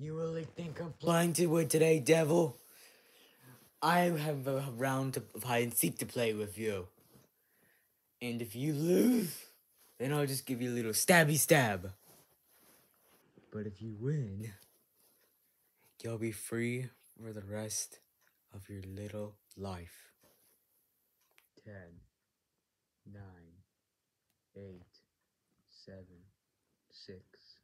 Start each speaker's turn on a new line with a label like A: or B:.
A: You really think I'm playing to win today, devil? I have a round of hide and seek to play with you. And if you lose, then I'll just give you a little stabby stab. But if you win, you'll be free for the rest of your little life. Ten, nine, eight, seven, six,